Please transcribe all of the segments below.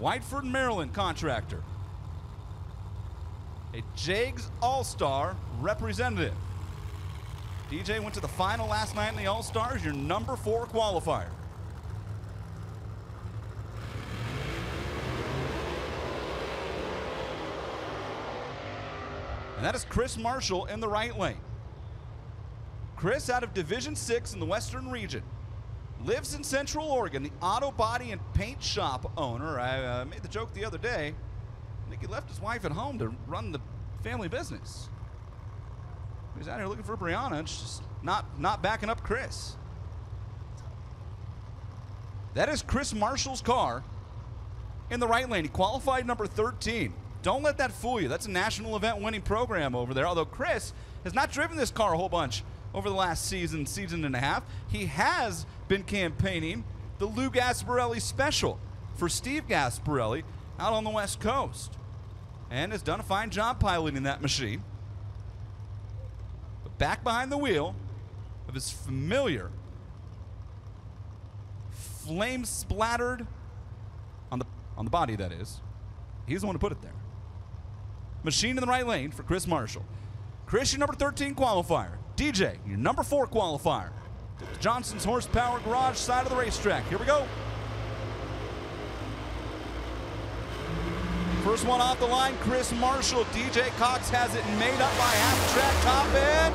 Whiteford, Maryland contractor. A JEGS All Star representative. DJ went to the final last night in the All Stars, your number four qualifier. And that is Chris Marshall in the right lane. Chris out of Division 6 in the Western region. Lives in Central Oregon, the auto body and paint shop owner. I uh, made the joke the other day. I left his wife at home to run the family business. He's out here looking for Brianna. It's just not, not backing up Chris. That is Chris Marshall's car in the right lane. He qualified number 13. Don't let that fool you. That's a national event winning program over there. Although Chris has not driven this car a whole bunch over the last season, season and a half, he has been campaigning the Lou Gasparelli special for Steve Gasparelli out on the West Coast and has done a fine job piloting that machine. But back behind the wheel of his familiar flame splattered on the on the body that is. He's the one who put it there. Machine in the right lane for Chris Marshall. Chris, your number 13 qualifier. DJ, your number four qualifier. Johnson's Horsepower Garage side of the racetrack. Here we go. First one off the line, Chris Marshall. DJ Cox has it made up by half track top end.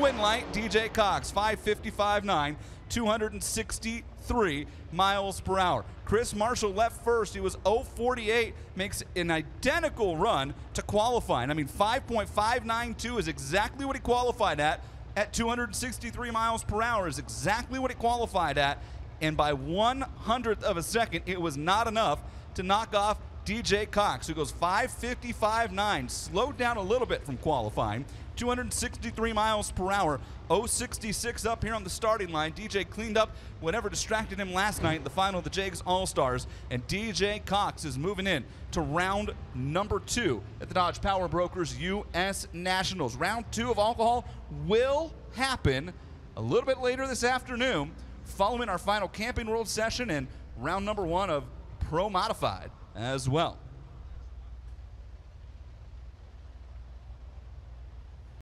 Win light, DJ Cox, 555.9, 263 miles per hour. Chris Marshall left first. He was 048, makes an identical run to qualifying. I mean, 5.592 is exactly what he qualified at at 263 miles per hour is exactly what it qualified at. And by one hundredth of a second, it was not enough to knock off DJ Cox, who goes 555.9, slowed down a little bit from qualifying, 263 miles per hour, 066 up here on the starting line. DJ cleaned up whatever distracted him last night in the final of the JEGS All Stars, and DJ Cox is moving in to round number two at the Dodge Power Brokers U.S. Nationals. Round two of alcohol will happen a little bit later this afternoon, following our final Camping World session and round number one of Pro Modified as well.